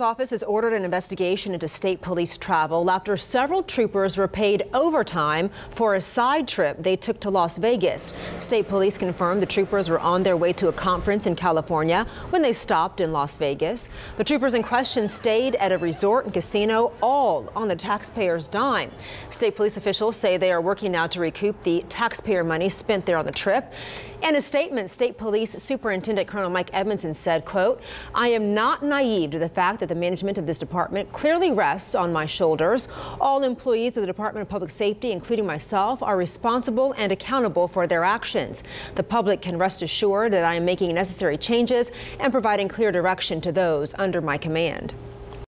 office has ordered an investigation into state police travel after several troopers were paid overtime for a side trip they took to Las Vegas. State police confirmed the troopers were on their way to a conference in California when they stopped in Las Vegas. The troopers in question stayed at a resort and casino, all on the taxpayers' dime. State police officials say they are working now to recoup the taxpayer money spent there on the trip. In a statement, State Police Superintendent Colonel Mike Edmondson said, quote, I am not naive to the fact that the management of this department clearly rests on my shoulders. All employees of the Department of Public Safety, including myself, are responsible and accountable for their actions. The public can rest assured that I am making necessary changes and providing clear direction to those under my command.